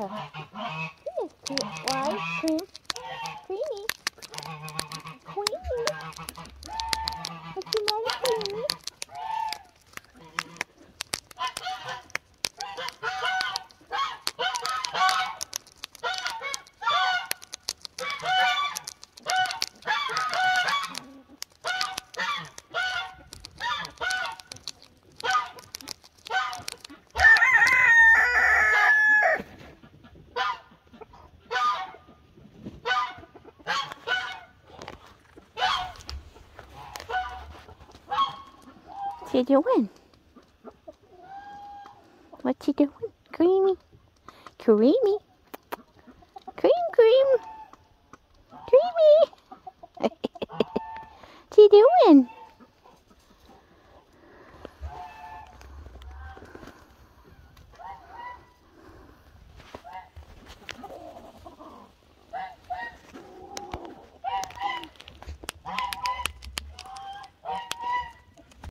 Oh. What's he doing? What's he doing? Creamy. Creamy. Cream, cream. Creamy. What's he doing?